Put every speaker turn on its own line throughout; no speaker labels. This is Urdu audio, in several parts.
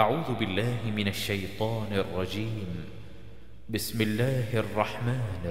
أعوذ بالله من الشيطان الرجيم بسم الله الرحمن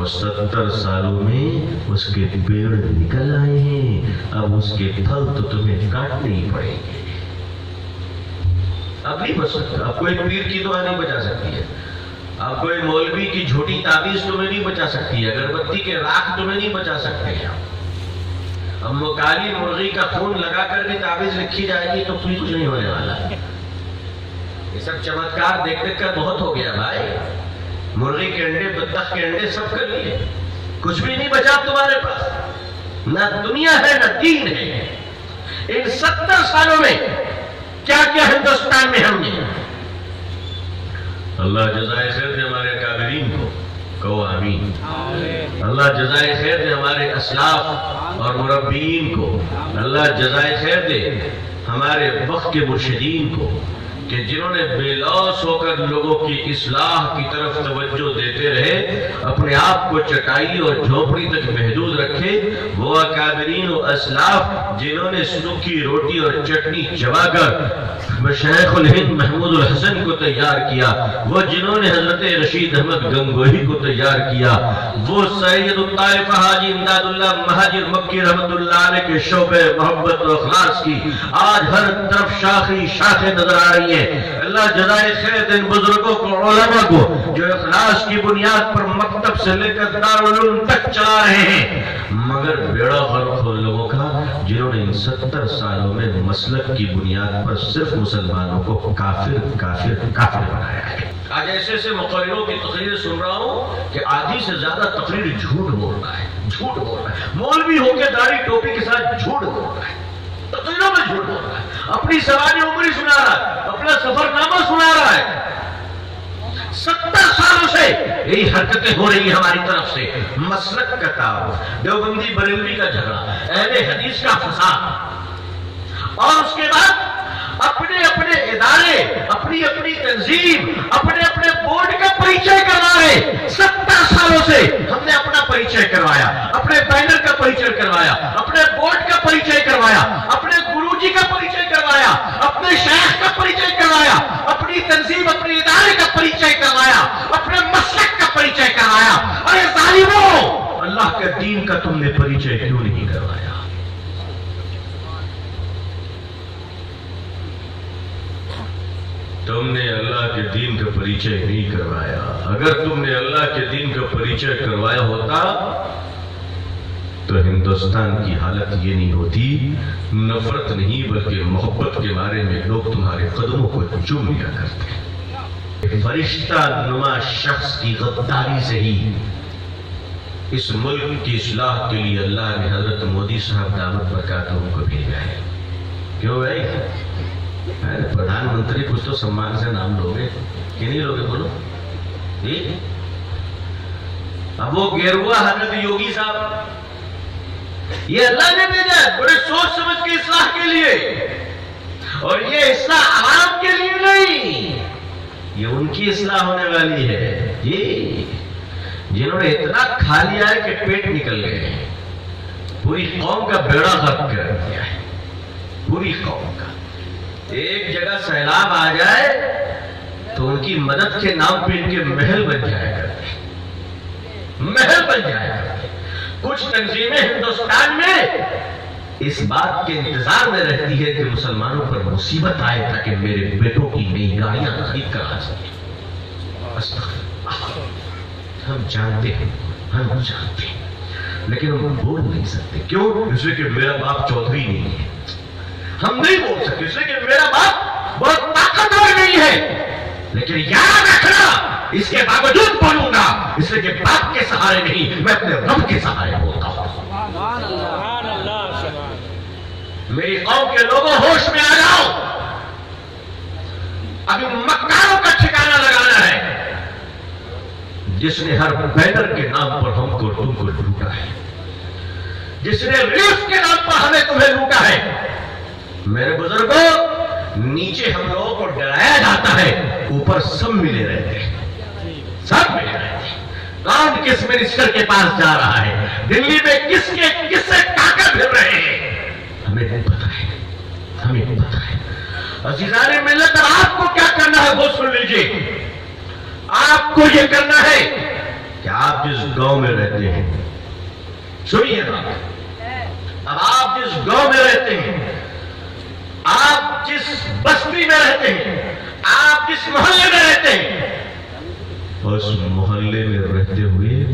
وہ ستر سالوں میں اس کے پیڑ نکل آئے ہیں۔ اب اس کے پھل تو تمہیں کاٹنے ہی پڑیں گے۔ اب نہیں بچ سکتا۔ اب کوئی پیر کی دعا نہیں بچا سکتی ہے۔ اب کوئی مولوی کی جھوٹی تعویذ تمہیں نہیں بچا سکتی ہے۔ اگربتی کے راکھ تمہیں نہیں بچا سکتے۔ ہیں اب وہ کالی مرغی کا خون لگا کر کے تعویذ لکھی جائے گی تو کوئی کچھ نہیں ہونے والا۔ یہ سب چمتکار دیکھ دیکھ کر بہت ہو گیا بھائی۔ مرغی کے انڈے بطخ کے انڈے سب کر لیے کچھ بھی نہیں بچا تمہارے پاس۔ نہ دنیا ہے نہ دین ہے۔ ان ستر سالوں میں کیا کیا ہندوستان میں ہم نے اللہ جزائے خیر دے ہمارے کابرین کو۔ کہو آمین۔ اللہ جزائے خیر دے ہمارے اسلاف اور مربین کو۔ اللہ جزائے خیر دے ہمارے وقت کے مرشدین کو۔ کہ جنہوں نے بے لوس ہو کر لوگوں کی اصلاح کی طرف توجہ دیتے رہے، اپنے آپ کو چٹائی اور جھوپڑی تک محدود رکھے، وہ اکابرین و اسلاف جنہوں نے سنکی روٹی اور چٹنی چبا کر شیخ الہند محمود الحسن کو تیار کیا، وہ جنہوں نے حضرت رشید احمد گنگوہی کو تیار کیا، وہ سید الطائف حاجی امداد اللہ مہاجر مکی رحمت اللہ علیہ کے شعبے محبت و اخلاص کی، آج ہر طرف شاخی شاخیں نظر آ رہی ہیں۔ اللہ جزائے خیر ان بزرگوں کو، علماء کو، جو اخلاص کی بنیاد پر مکتب سے لے کر دارالعلوم تک چلا رہے ہیں۔ مگر بیڑا غرق ہو لوگوں کا، جنہوں نے ان ستر سالوں میں مسلک کی بنیاد پر صرف مسلمانوں کو کافر کافر کافر بنایا ہے۔ آج ایسے ایسے مقرروں کی تقریر سن رہا ہوں کہ آدھی سے زیادہ تقریر جھوٹ بول رہا ہے، جھوٹ بول رہا ہے۔ مولوی ہو کے داڑھی ٹوپی کے ساتھ جھوٹ بول رہا ہے۔ تقریروں میں جھوٹ بول رہا ہے۔ اپنی سواری عمری سنا رہا ہے۔ اپنا سفر نامہ سنا رہا ہے۔ ستر سالوں سے یہی حرکتیں ہو رہی ہیں ہماری طرف سے۔ مسلک کا تعاون دیوبندی بریلوی کا جھگڑا، اہل حدیث کا فساد۔ اور اس کے بعد اپنی اپنی تنظیم، اپنے اپنے بورڈ کا پریچے کروا رہے ستر سالوں سے ہم نے اپنا پریچے کروایا، اپنے بینر کا پریچے کروایا، اپنے بورڈ کا پریچے کروایا، اپنے گرو جی کا پریچے کروایا، اپنے شیخ کا پریچے کروایا، اپنی تنظیم، اپنے ادارے کا پریچے کروایا، اپنے مسلک کا پریچے کروایا۔ ارے ظالموں، اللہ کے دین کا تم نے پریچے کیوں نہیں کروایا؟ تم نے اللہ کے دین کا پریچے نہیں کروایا۔ اگر تم نے اللہ کے دین کا پریچے کروایا ہوتا تو ہندوستان کی حالت یہ نہیں ہوتی۔ نفرت نہیں بلکہ محبت کے بارے میں لوگ تمہارے قدموں کو چوم لیا کرتے فرشتہ نما شخص کی غداری سے ہی اس ملک کی اصلاح کے لیے اللہ نے حضرت مودی صاحب دعوت برکاتوں کو بھیجا ہے۔ کیوں بھائی؟ پردھان منتری کچھ تو سمان سے نام لوگے کہ نہیں لوگے بولو جی اب وہ گیروا حضرت یوگی صاحب یہ اللہ نے بھیجا ہے بڑے سوچ سمجھ کے اصلاح کے لیے اور یہ اصلاح عوام کے لیے نہیں یہ ان کی اصلاح ہونے والی ہے جی جنہوں نے اتنا کھا لیا ہے کہ پیٹ نکل گئے ہیں پوری قوم کا بیڑا غرق کر دیا ہے پوری قوم کا ایک جگہ سیلاب آ جائے تو ان کی مدد کے نام پہ ان کے محل بن جائے کرتے محل بن جائے کرتے کچھ تنظیمیں ہندوستان میں اس بات کے انتظار میں رہتی ہے کہ مسلمانوں پر مصیبت آئے تاکہ میرے بیٹوں کی نئی گاڑیاں خرید کر آ سکیں ہم جانتے ہیں، ہم جانتے ہیں، لیکن ہم بول نہیں سکتے۔ کیوں؟ اس لیے کہ میرا باپ چودھری نہیں ہے۔ ہم نہیں بول سکتے، اس لیے کہ میرا باپ بہت طاقتور نہیں ہے۔ لیکن یاد رکھنا، اس کے باوجود بولوں گا۔ اس لیے کہ باپ کے سہارے نہیں، میں اپنے رب کے سہارے بولتا ہوں۔ میری قوم کے لوگوں، ہوش میں آ جاؤ۔ ابھی مکاروں کا ٹھکانہ لگانا ہے۔ جس نے ہر بینر کے نام پر ہم تم کو لوٹا ہے۔ جس نے ریف کے نام پر ہمیں تمہیں لوٹا ہے۔ میرے بزرگوں، نیچے ہم لوگوں کو ڈرایا جاتا ہے، اوپر سب ملے رہتے ہیں۔ سب ملے رہتے ہیں۔ کون کس منسٹر کے پاس جا رہا ہے؟ دلی میں کس کے کس سے ٹاکر پھر رہے ہیں؟ ہمیں نہیں پتا ہے۔ ہمیں نہیں پتا ہے۔ عزیزان ملت آپ کو کیا کرنا ہے؟ وہ سن لیجیے۔ آپ کو یہ کرنا ہے کہ آپ جس گاؤں میں رہتے ہیں، سنیے نا اب آپ جس گاؤں میں رہتے ہیں آپ جس بستی میں رہتے ہیں آپ جس محلے میں رہتے ہیں۔ اس محلے میں رہتے ہوئے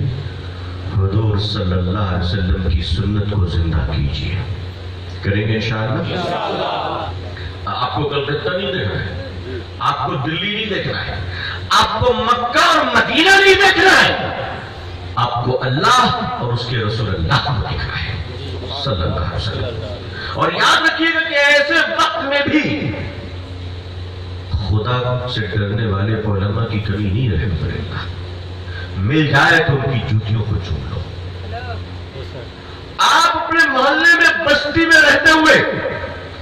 حضور صلی اللہ علیہ وسلم کی سنت کو زندہ کیجیے کریں گے انشاءاللہ۔ آپ کو کلکتہ نہیں دیکھنا ہے آپ کو دلی نہیں دیکھنا ہے آپ کو مکہ اور مدینہ نہیں دیکھنا ہے۔ آپ کو اللہ اور اس کے رسول اللہ کو دیکھنا ہے۔ صلی اللہ علیہ وسلم۔ اور یاد رکھیے گا کہ ایسے وقت میں بھی خدا سے ڈرنے والے علماء کی کمی نہیں رہ کرے گا۔ مل جائے تو ان کی جوتیوں کو چوم لو۔ آپ اپنے محلے میں بستی میں رہتے ہوئے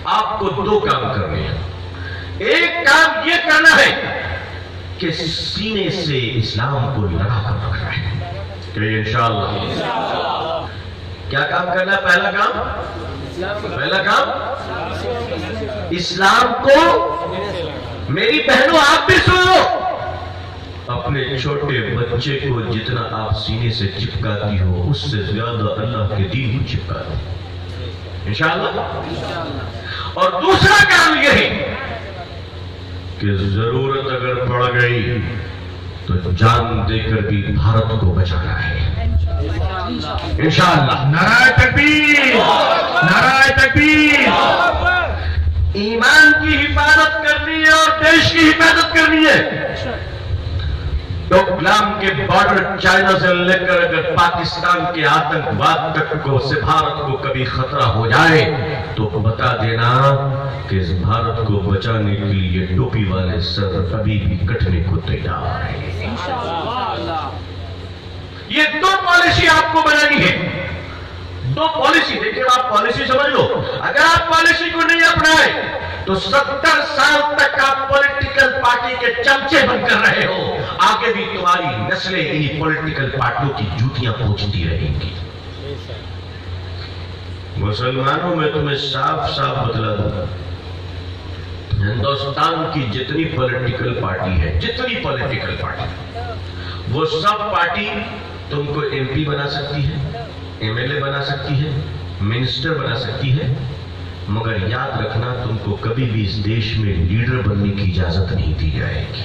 آپ کو دو کام کرنے ہیں۔ ایک کام یہ کرنا ہے کہ سینے سے اسلام کو لڑا کر رکھنا ہے۔ کہ انشاءاللہ۔ کیا کام کرنا ہے پہلا کام؟ پہلا کام؟ اسلام کو میری بہنوں آپ بھی سن لو۔ اپنے چھوٹے بچے کو جتنا آپ سینے سے چپکاتی ہو اس سے زیادہ اللہ کے دین کو چپکا دو انشاءاللہ۔ اور دوسرا کام یہ ہے کہ ضرورت اگر پڑ گئی تو جان دے کر بھی بھارت کو بچانا ہے۔ انشاءاللہ۔
نعرہ تکبیر۔ نعرہ تکبیر۔
ایمان کی حفاظت کرنی ہے اور دیش کی حفاظت کرنی ہے۔ ڈوکلام کے بارڈر چائنا سے لے کر اگر پاکستان کے آتنکواد تک کو، سے بھارت کو کبھی خطرہ ہو جائے، تو بتا دینا کہ اس بھارت کو بچانے کے لیے ٹوپی والے سر ابھی بھی کٹنے کو تیار ہے یہ دو پالیسی آپ کو بنانی ہے۔ دو پالیسی دیکھیں آپ پالیسی سمجھ لو۔ اگر آپ پالیسی کو نہیں اپنائے، تو ستر سال تک آپ پولیٹیکل پارٹی کے چمچے بن کر رہے ہو۔ آگے بھی تمہاری نسلیں انہی پولیٹیکل پارٹیوں کی جوتیاں پہنچتی رہیں گی۔ مسلمانوں، میں تمہیں صاف صاف بتلا دوں۔ ہندوستان کی جتنی پولیٹیکل پارٹی ہے، جتنی پولیٹیکل پارٹی وہ سب پارٹی تم کو ایم پی بنا سکتی ہے، ایم ایل اے بنا سکتی ہے، منسٹر بنا سکتی ہے، مگر یاد رکھنا تم کو کبھی بھی اس دیش میں لیڈر بننے کی اجازت نہیں دی جائے گی۔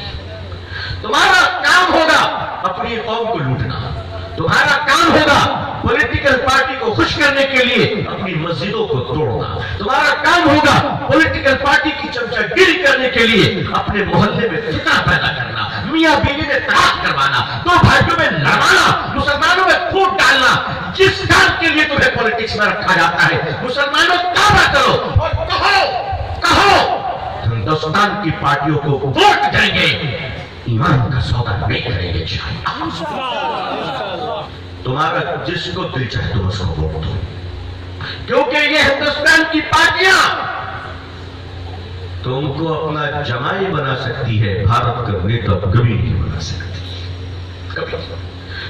تمہارا کام ہوگا اپنی قوم کو لوٹنا۔ تمہارا کام ہوگا پولیٹیکل پارٹی کو خوش کرنے کے لیے اپنی مسجدوں کو توڑنا۔ تمہارا کام ہوگا پولیٹیکل پارٹی کی چمچا گیری کرنے کے لیے اپنے محلے میں فتنہ پیدا کرنا، میاں بیوی میں طلاق کروانا، دو بھائیوں میں لڑوانا ڈالنا۔ جس کام کے لیے تمہیں پولیٹکس میں رکھا جاتا ہے، مسلمانوں کعبہ کرو اور کہو کہو، ہندوستان کی پارٹیوں کو ووٹ دیں گے۔ ایمان کا سودا نہیں کریں گے تمہارا جس کو دل چاہے تم اس کو ووٹ دو۔ کیونکہ یہ ہندوستان کی پارٹیاں۔ تم کو اپنا جمائی بنا سکتی ہے، بھارت کا نیتا کبھی نہیں بنا سکتی کبھی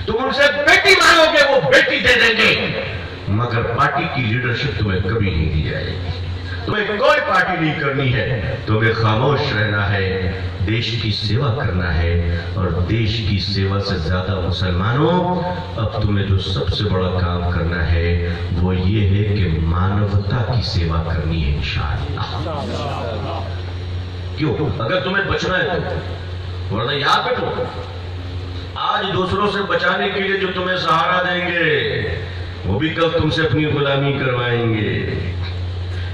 تم ان سے بیٹی مانگو گے، وہ بیٹی دے دیں گے۔ مگر پارٹی کی لیڈرشپ تمہیں کبھی نہیں دی جائے گی۔ تمہیں کوئی پارٹی نہیں کرنی ہے۔ تمہیں خاموش رہنا ہے، دیش کی سیوا کرنا ہے۔ اور دیش کی سیوا سے زیادہ مسلمانوں، اب تمہیں جو سب سے بڑا کام کرنا ہے، وہ یہ ہے کہ مانوتا کی سیوا کرنی ہے، انشاءاللہ۔ کیوں؟ اگر تمہیں بچنا ہے تو۔ ورنہ یاد بیٹھو۔ آج دوسروں سے بچانے کے لیے جو تمہیں سہارا دیں گے، وہ بھی کل تم سے اپنی غلامی کروائیں گے۔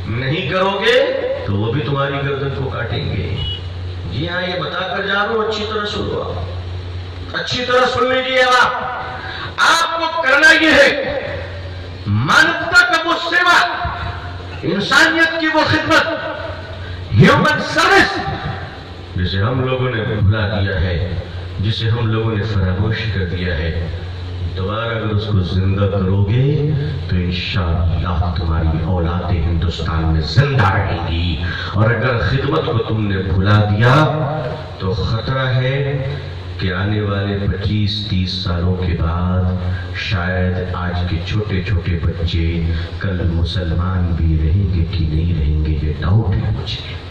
نہیں کرو گے تو وہ بھی تمہاری گردن کو کاٹیں گے۔ جی ہاں یہ بتا کر جا رہا ہوں، اچھی طرح سن لو آپ۔ اچھی طرح سن لیجیے آپ۔ آپ کو کرنا یہ ہے مانوتا کا وہ سیوا انسانیت کی وہ خدمت ہیومن سروس جسے ہم لوگوں نے بھلا دیا ہے۔ جسے ہم لوگوں نے فراموش کر دیا ہے۔ دوبارہ اگر اس کو زندہ کرو گے تو انشاءاللہ تمہاری اولاد ہندوستان میں زندہ رہیں گی۔ اور اگر خدمت کو تم نے بھلا دیا تو خطرہ ہے کہ آنے والے پچیس تیس سالوں کے بعد شاید آج کے چھوٹے چھوٹے بچے کل مسلمان بھی رہیں گے کہ نہیں رہیں گے یہ ڈاؤٹ ہے مجھے۔